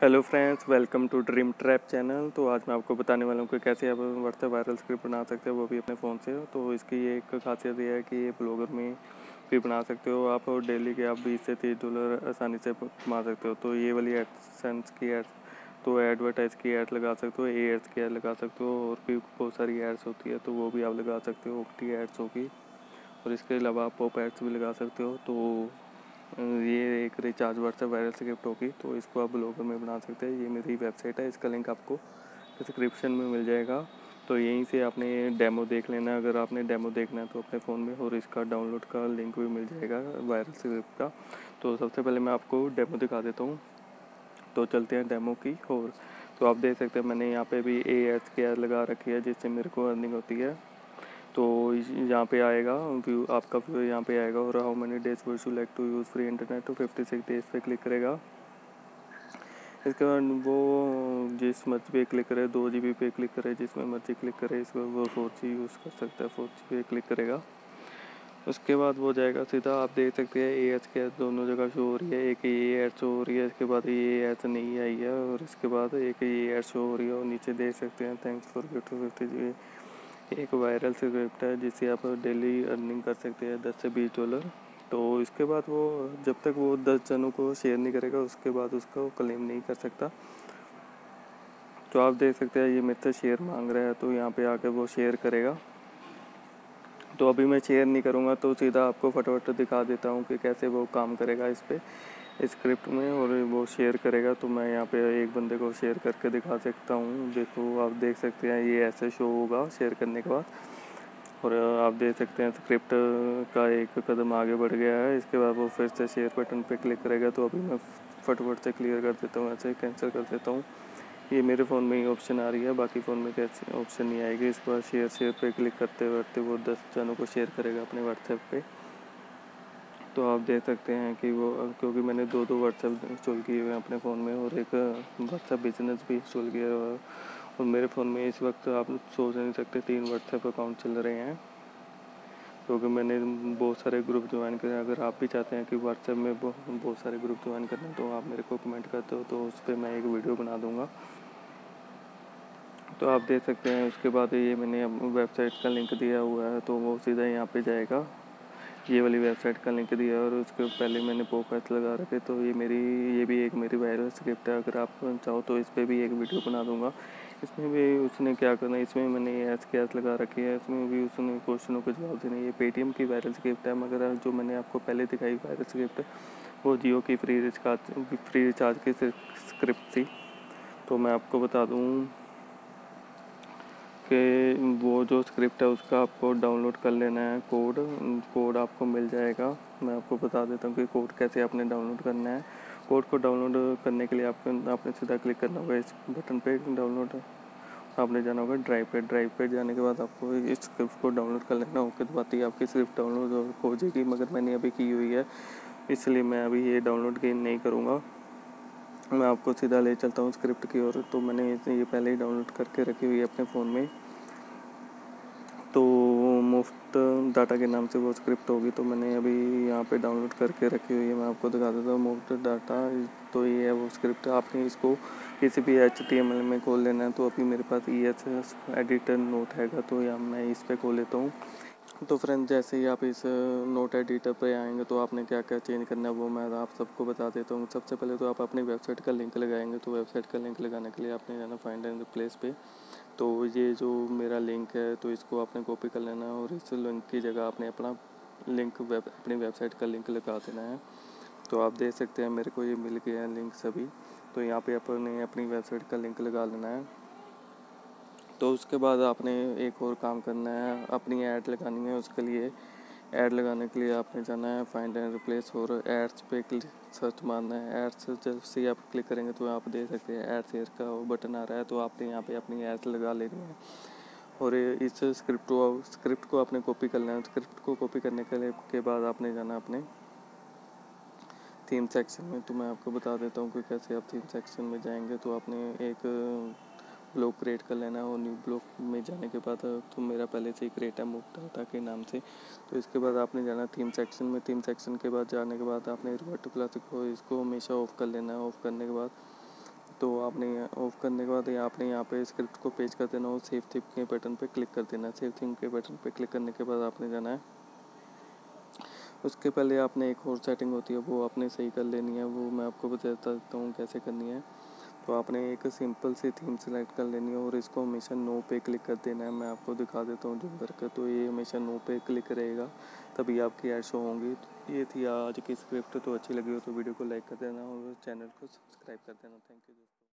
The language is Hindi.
Hello friends, welcome to dream trap channel. तो आज मैं आपको बताने वाला हूँ कि कैसे आप व्हाट्सएप वायरल स्क्रिप्ट बना सकते हो, वो भी अपने फ़ोन से। तो इसकी एक खासियत ये है कि ये ब्लॉगर में भी बना सकते हो। आप डेली के आप बीस से तीस डॉलर आसानी से कमा सकते हो। तो ये वाली एडसेंस की एड तो एडवर्टाइज की एड लगा सकते हो ए एड्स की एड लगा सकते हो, और भी बहुत सारी एड्स होती है तो वो भी आप लगा सकते हो ओटी एड्स होगी। और इसके अलावा आप पॉप एड्स भी लगा सकते हो तो ये एक रिचार्ज व्हाट्सएप वायरल से गिफ्ट होगी तो इसको आप ब्लॉगर में बना सकते हैं। ये मेरी वेबसाइट है, इसका लिंक आपको डिस्क्रिप्शन में मिल जाएगा। तो यहीं से आपने डेमो देख लेना अगर आपने डेमो देखना है तो अपने फ़ोन में और इसका डाउनलोड का लिंक भी मिल जाएगा वायरल स्क्रिप्ट का। तो सबसे पहले मैं आपको डेमो दिखा देता हूँ। तो चलते हैं डेमो की और तो आप देख सकते हैं, मैंने यहाँ पे भी ए एच के लगा रखी है, जिससे मेरे को अर्निंग होती है। तो यहाँ पे आएगा व्यू आपका व्यू यहाँ पे आएगा और how many days would you like to use free internet तो फिफ्टी सिक्स डेज़ पे क्लिक करेगा। इसके बाद वो, जिस मर्ज़ी पे क्लिक करे, दो जी बी पे क्लिक करे, जिसमें मर्ज़ी क्लिक करे इसको वो फोर जी यूज़ कर सकता है फोर जी पे क्लिक करेगा। उसके बाद वो जाएगा सीधा, आप देख सकते हैं ए एच के एच दोनों जगह शो हो रही है, एक ए एच शो हो रही है, इसके बाद ये एच नहीं आई है, और इसके बाद एक ए एच शो हो रही है, और नीचे देख सकते हैं thanks for gift fifty G एक वायरल स्क्रिप्ट है जिससे आप डेली अर्निंग कर सकते हैं, दस से बीस डॉलर तो इसके बाद वो, जब तक वो दस जनों को शेयर नहीं करेगा, उसके बाद उसका क्लेम नहीं कर सकता। तो आप देख सकते हैं, ये मेरे से शेयर मांग रहा है तो यहाँ पे आके वो शेयर करेगा। तो अभी मैं शेयर नहीं करूँगा तो सीधा आपको फटाफट दिखा देता हूँ कि कैसे वो काम करेगा इस पर स्क्रिप्ट में और वो शेयर करेगा तो मैं यहाँ पे एक बंदे को शेयर करके दिखा सकता हूँ। देखो, आप देख सकते हैं ये ऐसे शो होगा शेयर करने के बाद। और आप देख सकते हैं स्क्रिप्ट का एक कदम आगे बढ़ गया है। इसके बाद वो फिर से शेयर बटन पे क्लिक करेगा तो अभी मैं फटफट से क्लियर कर देता हूँ, ऐसे कैंसिल कर देता हूँ। ये मेरे फ़ोन में ही ऑप्शन आ रही है, बाकी फ़ोन में कैसे ऑप्शन नहीं आएगी। इसके बाद शेयर शेयर पे क्लिक करते करते वो दस जनों को शेयर करेगा अपने व्हाट्सएप पे। तो आप देख सकते हैं कि वो, क्योंकि मैंने दो दो व्हाट्सएप इंस्टॉल किए हुए हैं अपने फ़ोन में और एक व्हाट्सएप बिज़नेस भी इंस्टॉल किया हुआ और मेरे फ़ोन में इस वक्त आप सोच नहीं सकते तीन व्हाट्सएप अकाउंट चल रहे हैं। क्योंकि मैंने बहुत सारे ग्रुप ज्वाइन करे अगर आप भी चाहते हैं कि व्हाट्सएप में बहुत सारे ग्रुप ज्वाइन करना तो आप मेरे को कमेंट करते हो तो उस पर मैं एक वीडियो बना दूँगा। तो आप देख सकते हैं, उसके बाद ये मैंने वेबसाइट का लिंक दिया हुआ है तो वो सीधा यहाँ पे जाएगा। ये वाली वेबसाइट का लिंक दिया और उसके पहले मैंने पोकैच लगा रखे तो ये मेरी, ये भी एक मेरी वायरल स्क्रिप्ट है। अगर आप चाहो तो इस पर भी एक वीडियो बना दूँगा। इसमें भी उसने क्या करना है, इसमें मैंने एस के एस लगा रखी है। इसमें भी उसने क्वेश्चनों के जवाब देने ये पेटीएम की वायरल स्क्रिप्ट है, मगर जो मैंने आपको पहले दिखाई वायरल स्क्रिप्ट, वो जियो की फ्री रिचार्ज फ्री रिचार्ज की स्क्रिप्ट थी। तो मैं आपको बता दूँ कि वो जो स्क्रिप्ट है, उसका आपको डाउनलोड कर लेना है। कोड कोड आपको मिल जाएगा। मैं आपको बता देता हूँ कि कोड कैसे आपने डाउनलोड करना है। कोड को डाउनलोड करने के लिए आपको, आपने सीधा क्लिक करना होगा इस बटन पे डाउनलोड आपने जाना होगा ड्राइव पे। ड्राइव पे जाने के बाद आपको इस स्क्रिप्ट को डाउनलोड कर लेना। होगा तो बात ही आपकी स्क्रिप्ट डाउनलोड हो जाएगी, मगर मैंने अभी की हुई है, इसलिए मैं अभी ये डाउनलोड नहीं करूँगा। मैं आपको सीधा ले चलता हूँ स्क्रिप्ट की ओर। तो मैंने ये पहले ही डाउनलोड करके रखी हुई है अपने फ़ोन में। तो मुफ़्त डाटा के नाम से वो स्क्रिप्ट होगी। तो मैंने अभी यहाँ पे डाउनलोड करके रखी हुई है। मैं आपको दिखा देता हूँ मुफ़्त डाटा। तो ये है वो स्क्रिप्ट। आपने इसको किसी भी एच टी एम एल में खोल लेना है तो अभी मेरे पास E H S editor note हैगा। तो यहाँ मैं इस पर खोल लेता हूँ। तो फ्रेंड जैसे ही आप इस नोट एडिटर पे आएँगे तो आपने क्या क्या चेंज करना है वो मैं आप सबको बता देता हूँ। सबसे पहले तो आप अपनी वेबसाइट का लिंक लगाएँगे तो वेबसाइट का लिंक लगाने के लिए आपने जाना फाइंड एंड प्लेस पे। तो ये जो मेरा लिंक है तो इसको आपने कॉपी कर लेना है और इस लिंक की जगह आपने अपना लिंक वेब अपनी वेबसाइट का लिंक लगा देना है। तो आप देख सकते हैं मेरे को ये मिल गया है लिंक सभी। तो यहाँ पे अपने, अपनी वेबसाइट का लिंक लगा लेना है। तो उसके बाद आपने एक और काम करना है, अपनी ऐड लगानी है उसके लिए। ऐड लगाने के लिए आपने जाना है फाइंड एंड रिप्लेस और एड्स पे क्लिक सर्च मारना है। एड्स जब से आप क्लिक करेंगे तो आप देख सकते हैं एड्स एयर का बटन आ रहा है तो आपने यहाँ पे अपनी एड्स लगा लेनी है। और इस स्क्रिप्ट को स्क्रिप्ट को आपने कॉपी करना है। स्क्रिप्ट को कॉपी करने के के बाद आपने जाना अपने थीम सेक्शन में। तो मैं आपको बता देता हूँ कि कैसे आप थीम सेक्शन में जाएँगे तो आपने एक ब्लॉक क्रिएट कर लेना है और न्यू ब्लॉक में जाने के बाद तो मेरा पहले से ही क्रिएट है डाटा के नाम से। तो इसके बाद आपने जाना थीम सेक्शन में। थीम सेक्शन के बाद जाने के बाद आपने रिवर्ट क्लासिक को, इसको हमेशा ऑफ़ कर लेना है ऑफ़ करने के बाद। तो आपने ऑफ़ करने के बाद ये आपने यहाँ पे स्क्रिप्ट को पेज कर देना और सेव थीम के बटन पे क्लिक कर देना। सेव थीम के बटन पे क्लिक करने के बाद आपने जाना है। उसके पहले आपने एक और सेटिंग होती है, वो आपने सही कर लेनी है। वो मैं आपको बता देता हूँ कैसे करनी है। तो आपने एक सिंपल सी थीम सेलेक्ट कर लेनी है और इसको हमेशा नो पे क्लिक कर देना है। मैं आपको दिखा देता हूँ जूम करके तो ये हमेशा नो पे क्लिक रहेगा, तभी आपकी ऐड शो होंगी। तो ये थी आज की स्क्रिप्ट तो अच्छी लगी हो तो वीडियो को लाइक कर देना और चैनल को सब्सक्राइब कर देना। Thank you